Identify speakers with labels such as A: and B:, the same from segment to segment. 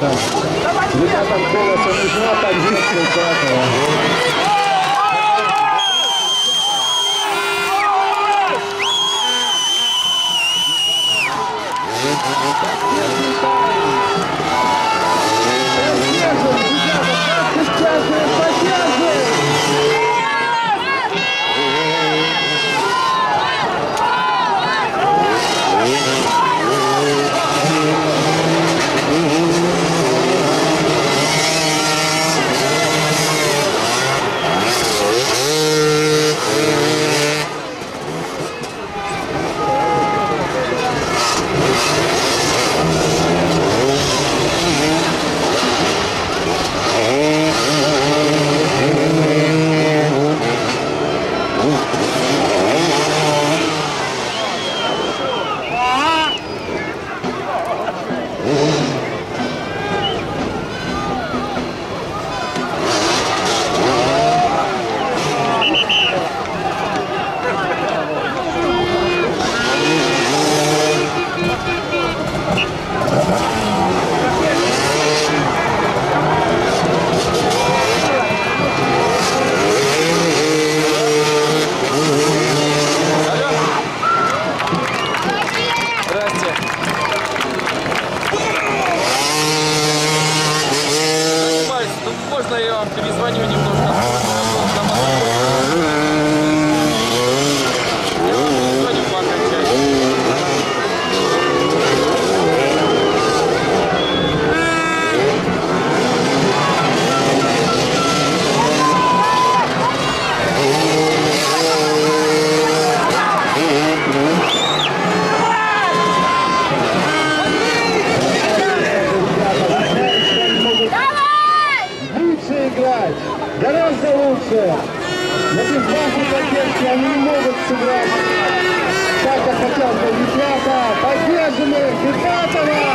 A: да. перезванивание Lazım, Gürkan Ataman.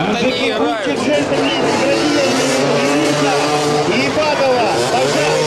A: Это не играют. И Падова, пожалуйста.